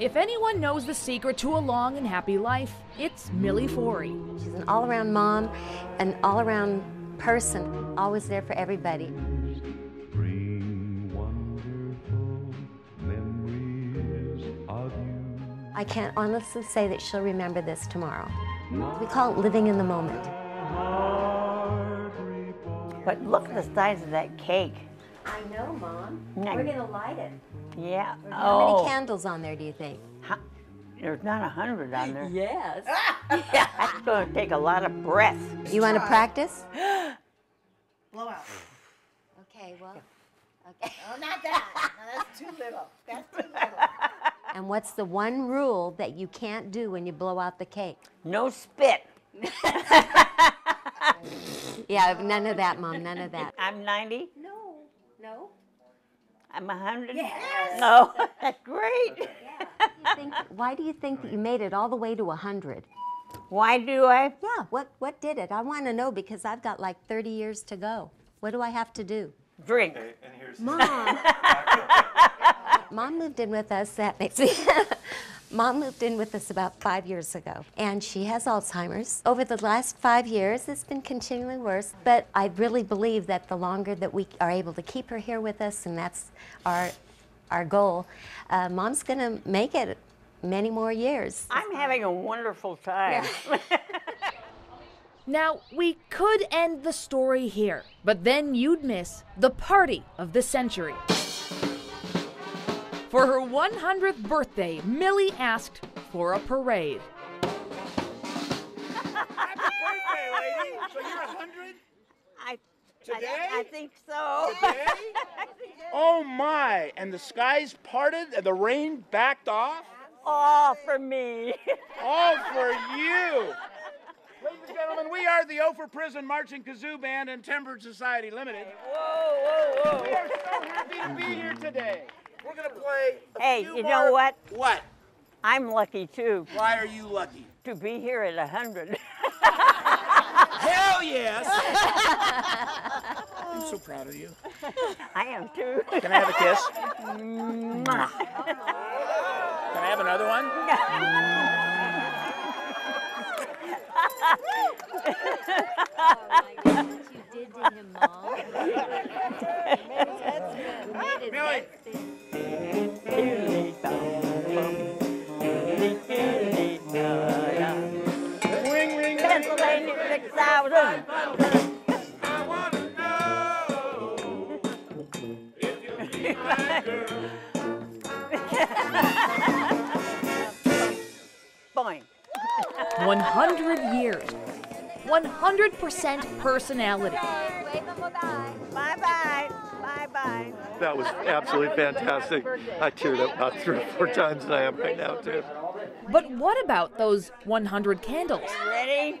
If anyone knows the secret to a long and happy life, it's Millie Forey. She's an all around mom, an all around person, always there for everybody. Bring wonderful memories of you. I can't honestly say that she'll remember this tomorrow. We call it living in the moment. But look at the size of that cake. I know, Mom. Nice. We're gonna light it. Yeah. How oh. many Oh, candles on there do you think? hu- there's not a hundred on there. Yes. That's going to take a lot of breath. You want to practice? Blow out. Okay, well. Okay. Oh, not that. No, that's too little. That's too little. And what's the one rule that you can't do when you blow out the cake? No spit. Yeah, none of that, Mom, none of that. I'm 90. No, no. I'm 100. Yes. No, oh, that's great. You think, why do you think that you made it all the way to 100? Why do I? Yeah, what, what did it? I want to know because I've got like 30 years to go. What do I have to do? Drink. Mom. Mom moved in with us. That makes me. Mom moved in with us about five years ago, and she has Alzheimer's. Over the last five years, it's been continually worse, but I really believe that the longer that we are able to keep her here with us, and that's our, our goal, uh, Mom's going to make it many more years. I'm having a wonderful time. Now, we could end the story here, but then you'd miss the party of the century. For her 100th birthday, Millie asked for a parade. Happy birthday, lady! So you're 100 I, today? I, I think so. Today? Oh my! And the skies parted and the rain backed off? All for me. All for you! Ladies and gentlemen, we are the Ophir Prison Marching Kazoo Band and Timbered Society Limited. Whoa, whoa, whoa. We are so happy to be here today. We're gonna play. A Hey, few you more- know what? What? I'm lucky too Why are you lucky? to be here at 100. Hell yes! I'm so proud of you. I am too. Can I have a kiss? Can I have another one? you did to him, Mom. Millie. Pennsylvania 6000. Boing. 100 years, 100% personality. Bye bye. Bye bye. That was absolutely fantastic. I teared up about three or four times, and I am right now, too. But what about those 100 candles? Ready?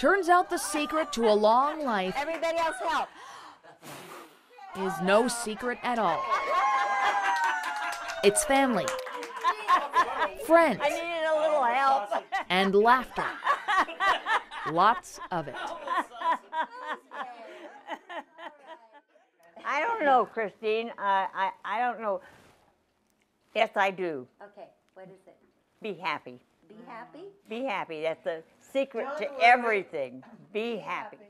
Turns out the secret to a long life Everybody else help. is no secret at all. It's family, friends, I needed a little help. and laughter. Lots of it. I don't know, Christine. I, I, I don't know. Yes, I do. Okay, what is it? Be happy. Be happy? Be happy. That's the secret to everything. Be happy. Don't worry, be